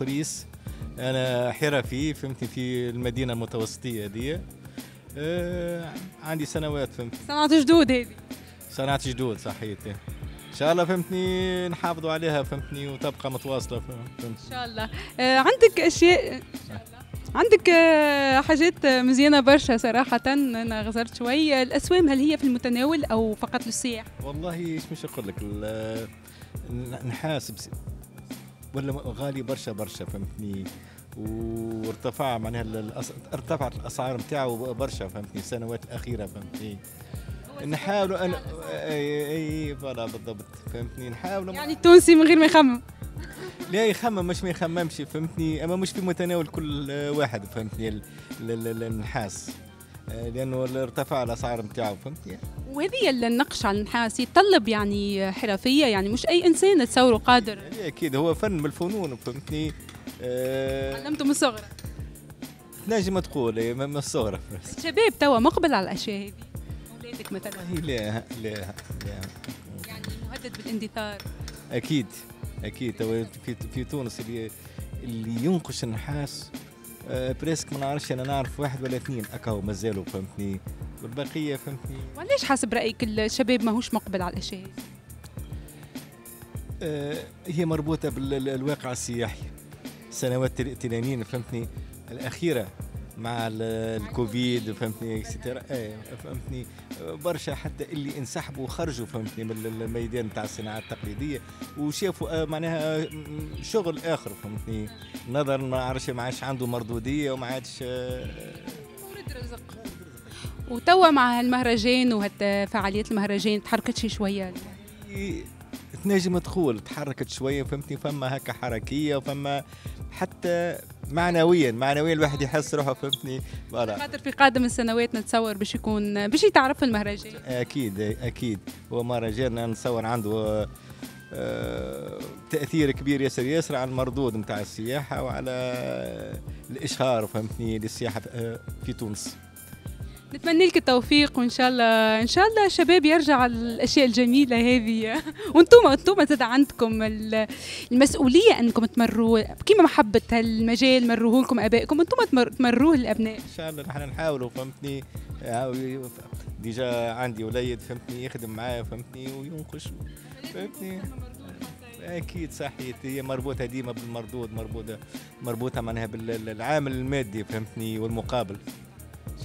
بخريس أنا حرفي فهمتني في المدينة المتوسطية دي. آه عندي سنوات فهمت صناعة جدود هذه. صناعة جدود صحيت إن شاء الله فهمتني نحافظوا عليها فهمتني وتبقى متواصلة فهمت إن شاء الله. آه عندك اشياء إن شاء الله. عندك آه حاجات مزيانة برشا صراحة أنا غزرت شوي. الأسوام هل هي في المتناول أو فقط للسياح؟ والله إيش مش أقول لك بس- ولا غالي برشا برشا فهمتني؟ وارتفع معناها ال- الأس- ارتفعت الأسعار نتاعو برشا فهمتني؟ السنوات الأخيرة فهمتني؟ نحاول أنا اي اي فوالا بالضبط فهمتني؟ نحاول يعني التونسي من غير ما يخمم. لا يخمم مش ما يخممش فهمتني؟ أما مش في متناول كل واحد فهمتني؟ ال- ال- ال- النحاس. لأنه ارتفع الأسعار نتاعو فهمتني وهذه النقش على النحاس يتطلب يعني حرفية يعني مش أي إنسان تصوره قادر. يعني أكيد هو فن من الفنون فهمتني؟ آه علمته من الصغر نجم تقول إيه، من الصغر الشباب توا مقبل على الأشياء هذه. أولادك مثلا. والله لا لا لا يعني مهدد بالاندثار. أكيد أكيد. في في تونس اللي اللي ينقش النحاس آه، presque ما نعرفش أنا نعرف واحد ولا اثنين. اكاو مازالوا فهمتني؟ والبقية فهمتني؟ وعلاش حسب رأيك الشباب ماهوش مقبل على الأشياء آه، هي مربوطة بالواقع السياحي. سنوات التنانين فهمتني؟ الأخيرة مع ال- الكوفيد فهمتني اكسترا إيه فهمتني. برشا حتى اللي انسحبوا وخرجوا فهمتني من ال- الميدان تاع الصناعة التقليدية. وشافوا آه، معناها آه، شغل آخر فهمتني. نظر ما عادش ما عادش عنده مردودية وما عادش آه، رزق. وتوا مع هالمهرجان وهالفعاليات المهرجان تحركت شي شوية؟ تنجم تقول تحركت شوية فهمتني. فما هكا حركية وفما حتى معنويا معنويا الواحد يحس روحه فهمتني؟ فوالا. خاطر في قادم السنوات نتصور باش يكون باش يتعرف المهرجان. أكيد أكيد. هو مهرجان نتصور عنده آه، تأثير كبير ياسر ياسر على المردود نتاع السياحة وعلى الإشهار فهمتني للسياحة في- في تونس. نتمنى لك التوفيق وإن شاء الله إن شاء الله الشباب يرجع الأشياء الجميلة هذه. وأنتم أنتم زاد عندكم ال- المسؤولية إنكم تمروا كيما محبة هالمجال مروه لكم آبائكم أنتم تمر- تمروه للأبناء. إن شاء الله نحن نحاولوا فهمتني؟ آه، ديجا عندي وليد فهمتني؟ يخدم معايا فهمتني؟ وينقش. فهمتني؟ أكيد صحيت. هي مربوطة ديما بالمردود مربوطه مربوطة معناها بالعامل المادي فهمتني؟ والمقابل.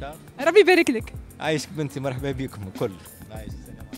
شاء الله ربي يبارك لك. عايشك بنتي مرحبا بكم الكل. عايش